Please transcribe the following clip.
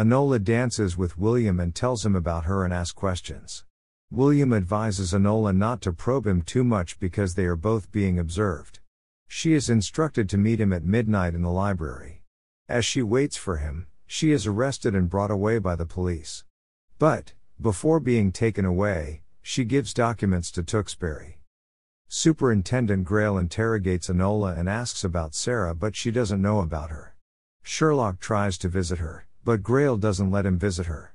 Enola dances with William and tells him about her and asks questions. William advises Enola not to probe him too much because they are both being observed. She is instructed to meet him at midnight in the library. As she waits for him, she is arrested and brought away by the police. But, before being taken away, she gives documents to Tewksbury. Superintendent Grail interrogates Enola and asks about Sarah, but she doesn't know about her. Sherlock tries to visit her, but Grail doesn't let him visit her.